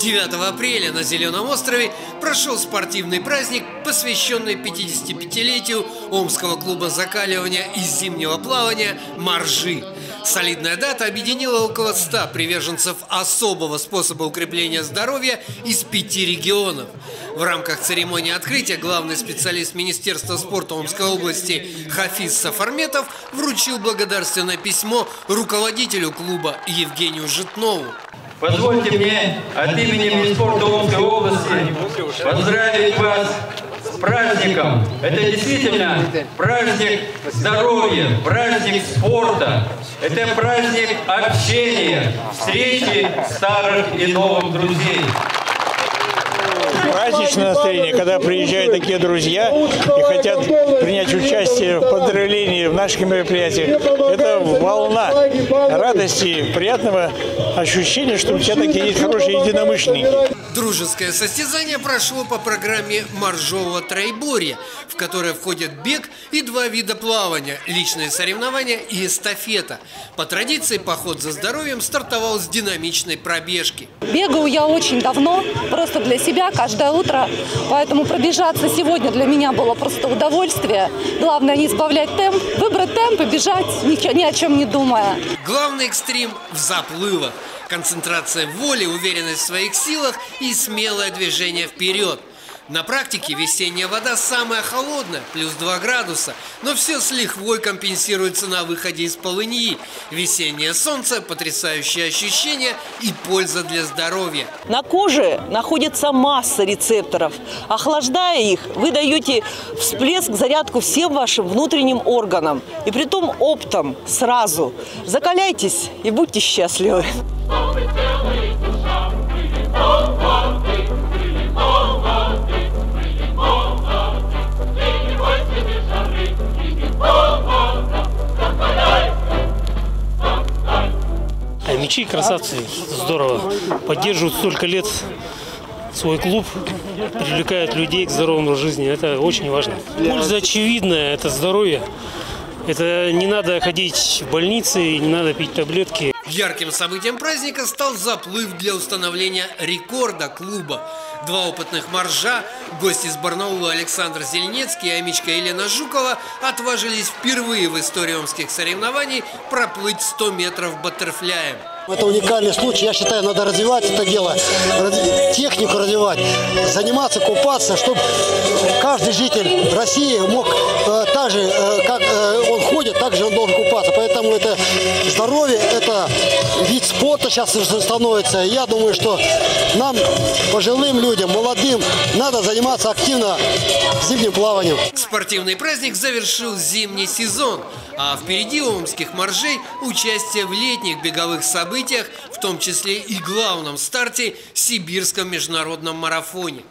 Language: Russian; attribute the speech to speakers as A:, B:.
A: 9 апреля на Зеленом острове прошел спортивный праздник, посвященный 55-летию Омского клуба закаливания и зимнего плавания «Маржи». Солидная дата объединила около 100 приверженцев особого способа укрепления здоровья из пяти регионов. В рамках церемонии открытия главный специалист Министерства спорта Омской области Хафиз Сафарметов вручил благодарственное письмо руководителю клуба Евгению Житнову.
B: Позвольте мне от имени Минспорта Омской области поздравить вас с праздником. Это действительно праздник здоровья, праздник спорта. Это праздник общения, встречи старых и новых друзей
C: праздничное настроение, когда приезжают такие друзья и хотят принять участие в поздравлении в наших мероприятиях. Это волна радости, приятного ощущения, что у тебя такие есть хорошие единомышленники.
A: Дружеское состязание прошло по программе моржового троеборья, в которое входят бег и два вида плавания – личные соревнования и эстафета. По традиции поход за здоровьем стартовал с динамичной пробежки.
D: Бегаю я очень давно, просто для себя, каждое утро. Поэтому пробежаться сегодня для меня было просто удовольствие. Главное не избавлять темп, выбрать темп и бежать, ничего, ни о чем не думая.
A: Главный экстрим в заплывах концентрация воли, уверенность в своих силах и смелое движение вперед. На практике весенняя вода самая холодная, плюс 2 градуса, но все с лихвой компенсируется на выходе из полыньи. Весеннее солнце, потрясающее ощущение и польза для здоровья.
E: На коже находится масса рецепторов. Охлаждая их, вы даете всплеск, зарядку всем вашим внутренним органам. И при том оптом, сразу. Закаляйтесь и будьте счастливы.
F: Мечи красавцы, здорово. Поддерживают столько лет свой клуб, привлекают людей к здоровому жизни. Это очень важно. Польза очевидная, это здоровье. Это не надо ходить в больницы, не надо пить таблетки.
A: Ярким событием праздника стал заплыв для установления рекорда клуба. Два опытных моржа, гости из Барнаула Александр Зеленецкий и амичка Елена Жукова отважились впервые в истории омских соревнований проплыть 100 метров баттерфляем.
G: Это уникальный случай. Я считаю, надо развивать это дело, технику развивать, заниматься, купаться, чтобы каждый житель России мог спорта сейчас становится. Я думаю, что нам, пожилым людям, молодым, надо заниматься активно зимним плаванием.
A: Спортивный праздник завершил зимний сезон, а впереди у омских моржей участие в летних беговых событиях, в том числе и главном старте – Сибирском международном марафоне.